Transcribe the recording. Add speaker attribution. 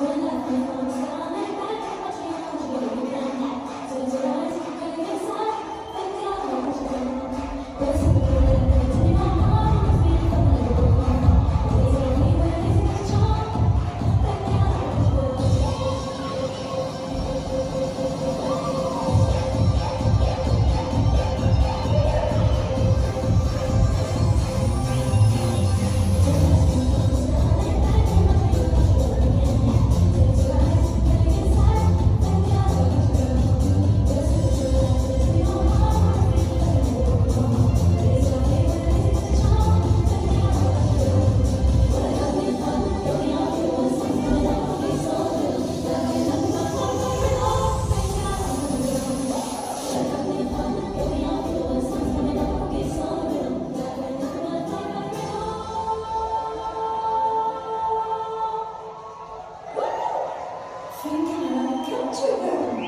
Speaker 1: como to